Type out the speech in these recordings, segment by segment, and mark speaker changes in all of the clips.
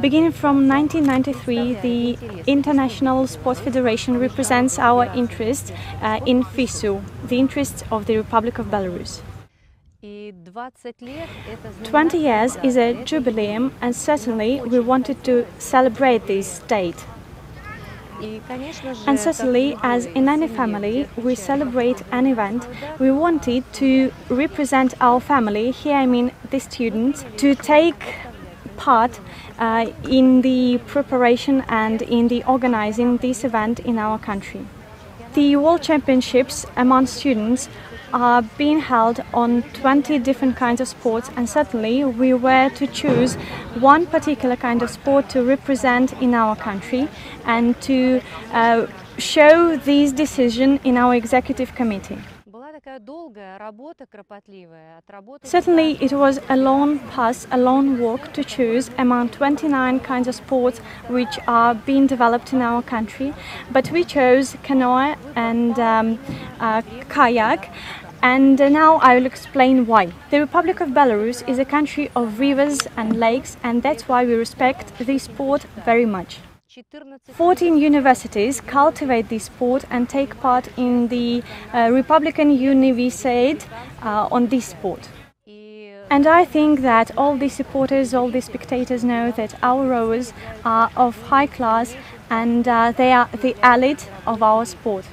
Speaker 1: Beginning from 1993, the International Sports Federation represents our interests uh, in FISU, the interests of the Republic of Belarus.
Speaker 2: 20
Speaker 1: years is a jubilee, and certainly we wanted to celebrate this date. And certainly, as in any family, we celebrate an event. We wanted to represent our family, here I mean the students, to take part uh, in the preparation and in the organizing this event in our country. The World Championships among students are being held on 20 different kinds of sports and certainly we were to choose one particular kind of sport to represent in our country and to uh, show this decision in our executive committee. Certainly it was a long pass, a long walk to choose among 29 kinds of sports which are being developed in our country, but we chose canoe and um, uh, kayak and uh, now I will explain why. The Republic of Belarus is a country of rivers and lakes, and that's why we respect this sport very much.
Speaker 2: 14
Speaker 1: 14 universities cultivate this sport and take part in the uh, Republican Universiade uh, on this sport. And I think that all the supporters, all the spectators know that our rowers are of high class and uh, they are the elite of our sport.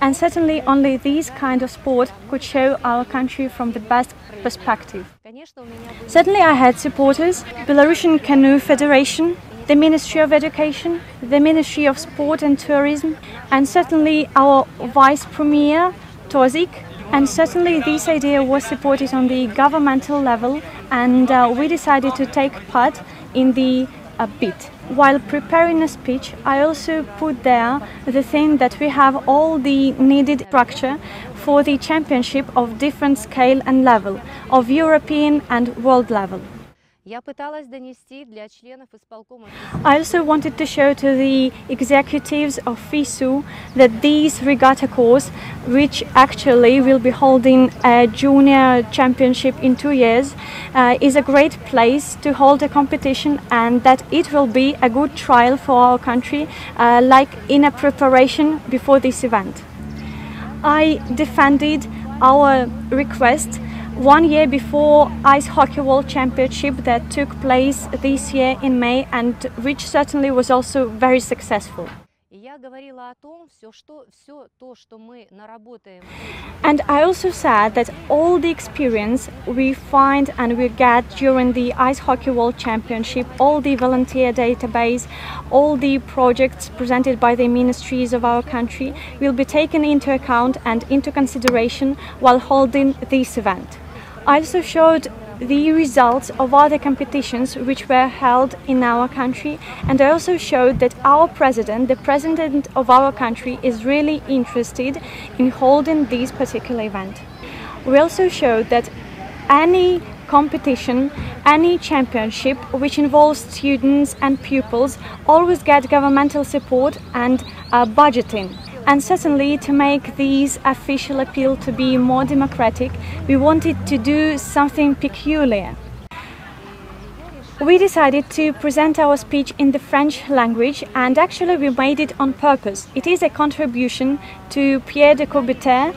Speaker 1: And certainly only this kind of sport could show our country from the best perspective. Certainly I had supporters, Belarusian Canoe Federation, the Ministry of Education, the Ministry of Sport and Tourism, and certainly our Vice Premier, Tozik, and certainly this idea was supported on the governmental level and uh, we decided to take part in the uh, bid. While preparing a speech, I also put there the thing that we have all the needed structure for the championship of different scale and level, of European and world level.
Speaker 2: Я пыталась донести для членов исполкома
Speaker 1: I also wanted to show to the executives of FISU that this regatta course, which actually will be holding a junior championship in two years, uh, is a great place to hold a competition and that it will be a good trial for our country, uh, like in a preparation before this event. I defended our request one year before Ice Hockey World Championship that took place this year in May and which certainly was also very successful
Speaker 2: И я говорила о том, все, что, все то, что мы наработаем
Speaker 1: And I also said that all the experience we find and we get during the Ice Hockey World Championship, all the volunteer database, all the projects presented by the ministries of our country will be taken into account and into consideration while holding this event. I also showed the results of other competitions which were held in our country and I also showed that our president, the president of our country is really interested in holding this particular event. We also showed that any competition, any championship which involves students and pupils always get governmental support and uh, budgeting. And certainly, to make this official appeal to be more democratic, we wanted to do something peculiar. We decided to present our speech in the French language, and actually, we made it on purpose. It is a contribution to Pierre de Coubertin,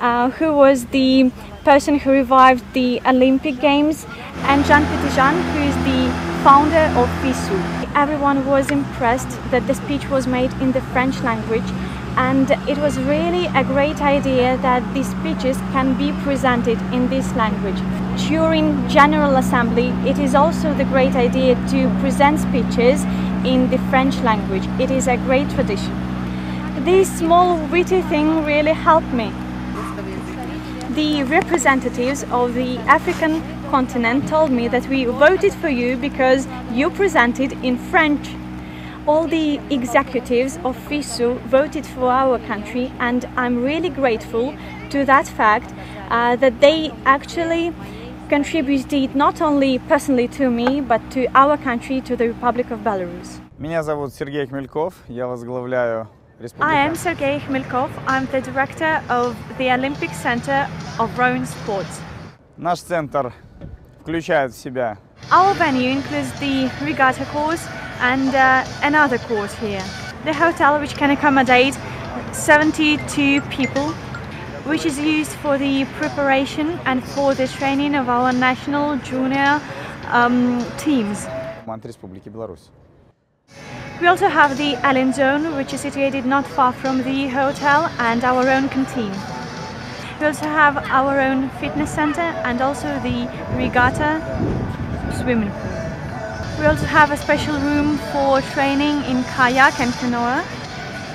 Speaker 1: uh, who was the person who revived the Olympic Games, and Jean Petitjean, who is the founder of FISU. Everyone was impressed that the speech was made in the French language, and it was really a great idea that these speeches can be presented in this language. During General Assembly, it is also the great idea to present speeches in the French language. It is a great tradition. This small witty thing really helped me. The representatives of the African continent told me that we voted for you because you presented in French All the executives of FISU voted for our country, and I'm really grateful to that fact uh, that they actually contributed not only personally to me, but to our country, to the Republic of Belarus.
Speaker 3: Меня зовут Сергей Хмельков, я возглавляю
Speaker 1: I
Speaker 3: Республику.
Speaker 1: am Sergei Khmilkov. I'm the director of the Olympic Center of Rowing Sports.
Speaker 3: Наш центр включает в себя
Speaker 1: Our venue includes the regatta course and uh, another court here. The hotel which can accommodate 72 people which is used for the preparation and for the training of our national junior um, teams. We also have the Allen Zone, which is situated not far from the hotel, and our own canteen. We also have our own fitness center and also the regatta swimming pool. We also have a special room for training in kayak and canoa.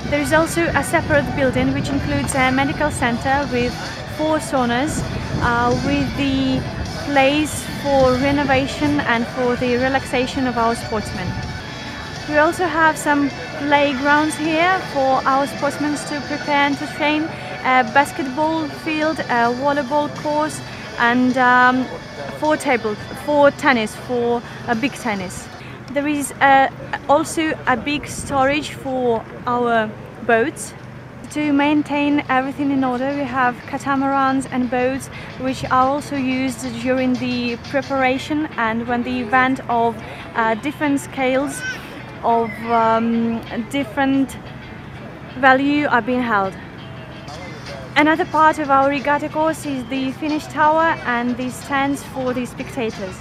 Speaker 1: There is also a separate building which includes a medical center with four saunas, uh, with the place for renovation and for the relaxation of our sportsmen. We also have some playgrounds here for our sportsmen to prepare and to train, a basketball field, a volleyball course, and um, for table, for tennis, for a big tennis. There is uh, also a big storage for our boats. To maintain everything in order, we have catamarans and boats which are also used during the preparation and when the event of uh, different scales of um, different value are being held. Another part of our regatta course is the finish tower and the stands for the spectators.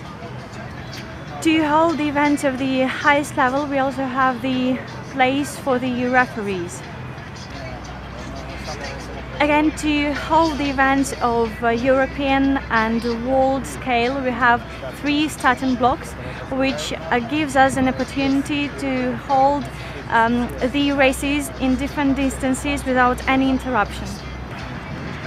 Speaker 1: To hold the events of the highest level, we also have the place for the referees. Again, to hold the events of uh, European and world scale, we have three starting blocks, which uh, gives us an opportunity to hold um, the races in different distances without any interruption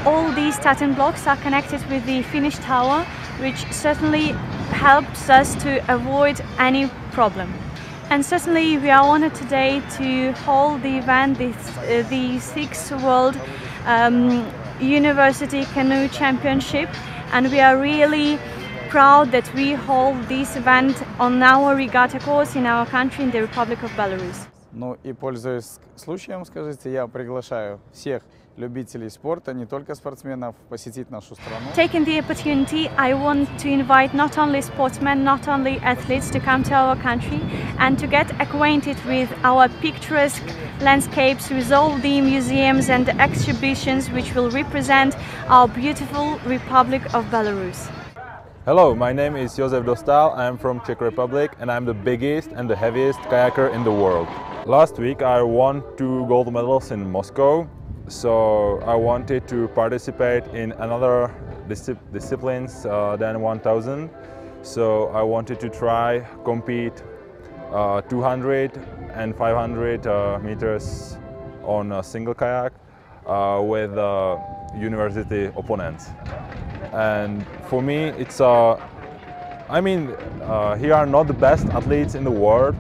Speaker 1: all these starting blocks are connected with the finished tower, which certainly helps us to avoid any problem. And certainly we are honored today to hold the event, the, uh, the sixth World um, University Canoe Championship and we are really proud that we hold this event on our regatta course in our country, in the Republic of Belarus.
Speaker 3: Ну и пользуясь случаем, скажите, я приглашаю всех любителей спорта, не только спортсменов, посетить нашу страну.
Speaker 1: Taking the opportunity, I want to invite not only sportsmen, not only athletes to come to our country and to get acquainted with our picturesque landscapes, with all the museums and exhibitions which will represent our beautiful Republic of Belarus.
Speaker 4: Hello, my name is Josef Dostal. I am from Czech Republic and I'm the biggest and the heaviest kayaker in the world. Last week I won two gold medals in Moscow, so I wanted to participate in another disci- disciplines uh, than 1000. So I wanted to try compete uh, 200 and 500 uh, meters on a single kayak uh, with uh, university opponents. And for me, it's uh, I mean, uh, here are not the best athletes in the world,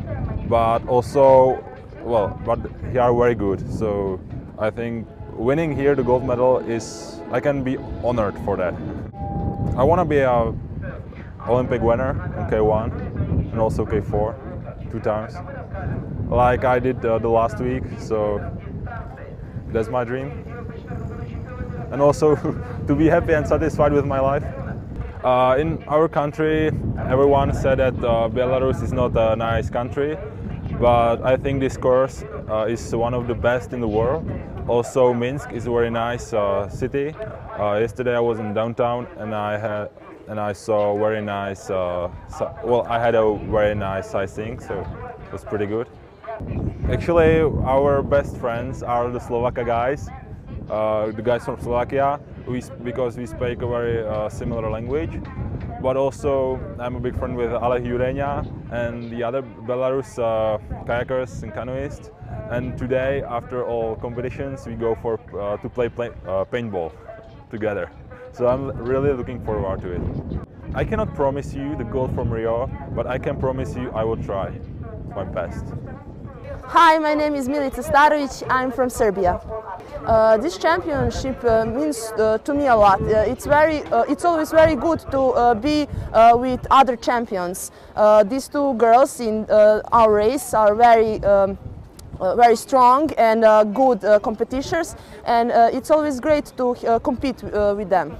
Speaker 4: but also, well, but here are very good. So I think winning here the gold medal is, I can be honored for that. I want to be a Olympic winner in K1 and also K4 two times, like I did uh, the last week. So that's my dream, and also to be happy and satisfied with my life. Uh, in our country, everyone said that uh, Belarus is not a nice country, but I think this course uh, is one of the best in the world. Also, Minsk is a very nice uh, city. Uh, yesterday I was in downtown and I had and I saw very nice. Uh, si- well, I had a very nice sightseeing, so it was pretty good. Actually, our best friends are the Slovak guys, uh, the guys from Slovakia, we, because we speak a very uh, similar language. But also, I'm a big friend with Aleh Yurenia and the other Belarus uh, kayakers and canoeists. And today, after all competitions, we go for uh, to play, play uh, paintball together. So I'm really looking forward to it. I cannot promise you the gold from Rio, but I can promise you I will try my best.
Speaker 5: Hi, my name is Milica Starovic. I'm from Serbia. Uh, this championship uh, means uh, to me a lot. Uh, it's very, uh, it's always very good to uh, be with other champions. These two girls in our race are very. Um, very strong and uh, good uh, competitors, and uh, it's always great to uh, compete uh, with them.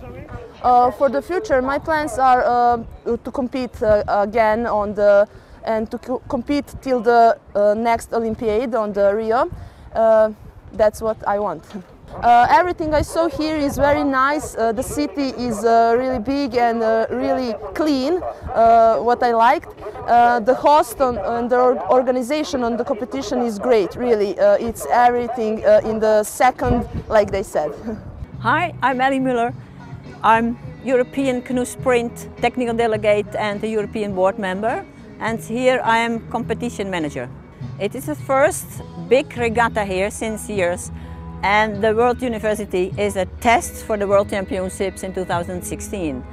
Speaker 5: Uh, for the future, my plans are uh, to compete uh, again on the and to co compete till the uh, next Olympiad on the Rio. Uh, that's what I want. Uh, everything I saw here is very nice. Uh, the city is uh, really big and uh, really clean, uh, what I liked. Uh, the host on, and the organization on the competition is great, really. it's everything in the second, like they said.
Speaker 6: Hi, I'm Ellie Muller. I'm European Canoe Sprint Technical Delegate and a European Board Member. And here I am Competition Manager. It is the first big regatta here since years and the World University is a test for the World Championships in 2016.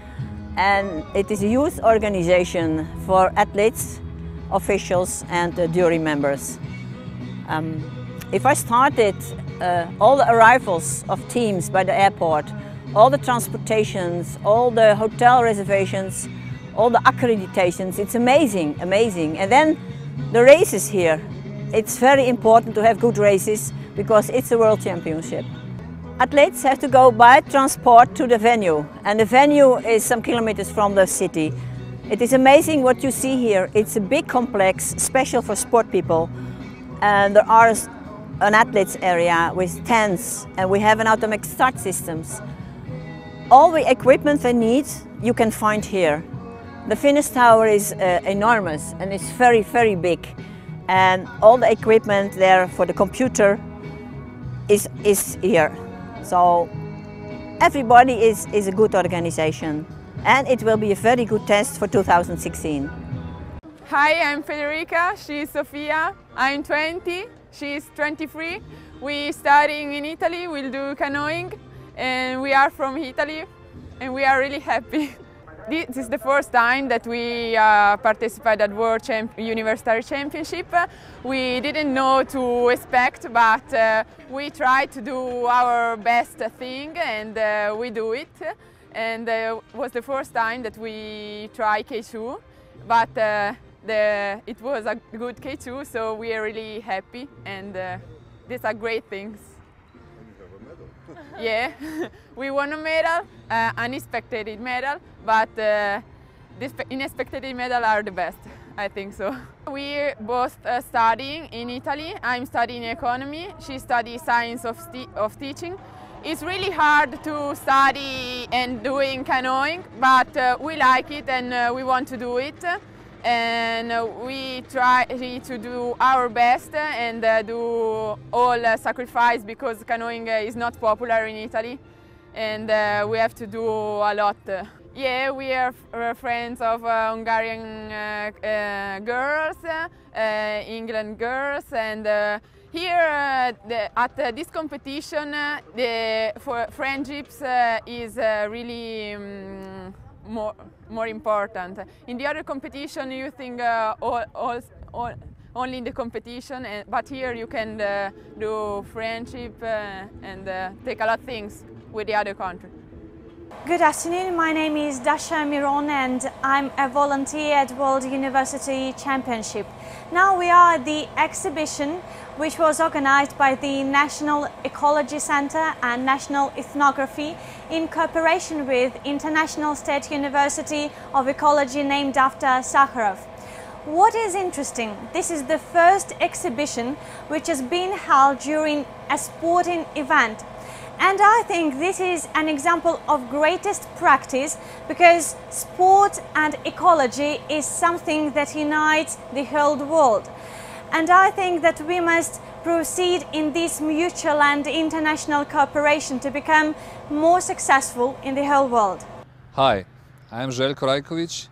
Speaker 6: And it is a youth organization for athletes, officials and uh, jury members. Um, if I started uh, all the arrivals of teams by the airport, all the transportations, all the hotel reservations, all the accreditations, it's amazing, amazing. And then the races here. It's very important to have good races because it's a world championship. Athletes have to go by transport to the venue and the venue is some kilometers from the city. It is amazing what you see here. It's a big complex, special for sport people. And there are an athletes area with tents and we have an automatic start systems. All the equipment they need you can find here. The finish tower is uh, enormous and it's very, very big. And all the equipment there for the computer is, is here. So everybody is, is a good organization and it will be a very good test for 2016.
Speaker 7: Hi, I'm Federica, she's Sofia, I'm 20, she's 23. We are studying in Italy, we'll do canoeing and we are from Italy and we are really happy. This is the first time that we uh, participate at World Champ University Championship. We didn't know to expect, but uh, we try to do our best thing and uh, we do it. And uh, was the first time that we try K2, but uh, the, it was a good K2, so we are really happy and uh, these are great things yeah, we won a medal, uh, unexpected medal, but uh, these unexpected medal are the best. I think so. We're both uh, studying in Italy. I'm studying economy. She studies science of, of teaching. It's really hard to study and doing canoeing, but uh, we like it and uh, we want to do it and uh, we try to do our best and uh, do all uh, sacrifice because canoeing is not popular in Italy and we have to do a lot. Yeah, we are friends of uh, Hungarian uh, uh, girls, England girls, and here at this competition, the friendships is really um, more, more important. In the other competition you think uh, all, all, all, only in the competition, and, but here you can uh, do friendship uh, and uh, take a lot of things with the other country.
Speaker 1: Good afternoon, my name is Dasha Miron and I'm a volunteer at World University Championship. Now we are at the exhibition which was organized by the National Ecology Center and National Ethnography in cooperation with International State University of Ecology named after Sakharov. What is interesting, this is the first exhibition which has been held during a sporting event and I think this is an example of greatest practice because sport and ecology is something that unites the whole world. And I think that we must proceed in this mutual and international cooperation to become more successful in the whole world.
Speaker 8: Hi, I am Željko Rajkovic,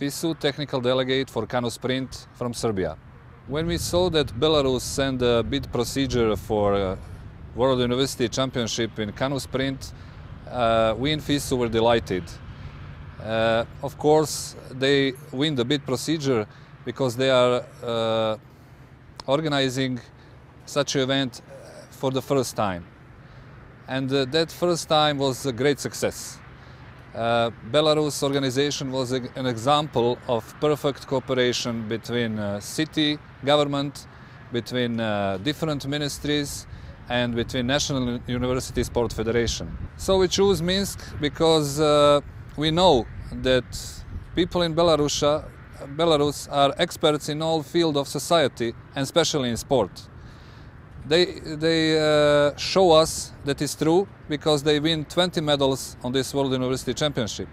Speaker 8: FISU technical delegate for Canoe Sprint from Serbia. When we saw that Belarus sent a bid procedure for uh, World University Championship in canoe sprint, uh, we in FISU were delighted. Uh, of course, they win the bid procedure because they are uh, organizing such an event for the first time. And uh, that first time was a great success. Uh, Belarus organization was a, an example of perfect cooperation between uh, city government, between different ministries, and between National University Sport Federation. So we choose Minsk because uh, we know that people in Belarus, uh, Belarus are experts in all field of society and especially in sport. They, they uh, show us that is true because they win 20 medals on this World University Championship.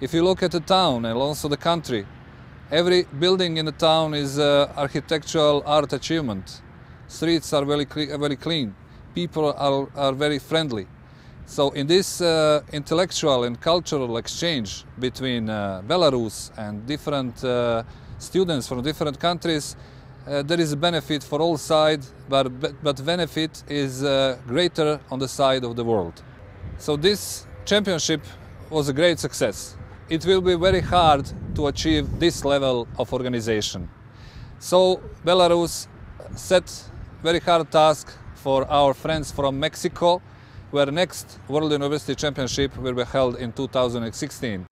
Speaker 8: If you look at the town and also the country, every building in the town is uh, architectural art achievement. Streets are very, very clean. People are, are very friendly. So in this uh, intellectual and cultural exchange between uh, Belarus and different uh, students from different countries, uh, there is a benefit for all sides, but, but, benefit is uh, greater on the side of the world. So this championship was a great success. It will be very hard to achieve this level of organization. So Belarus set very hard task for our friends from Mexico, where next World University Championship will be held in 2016.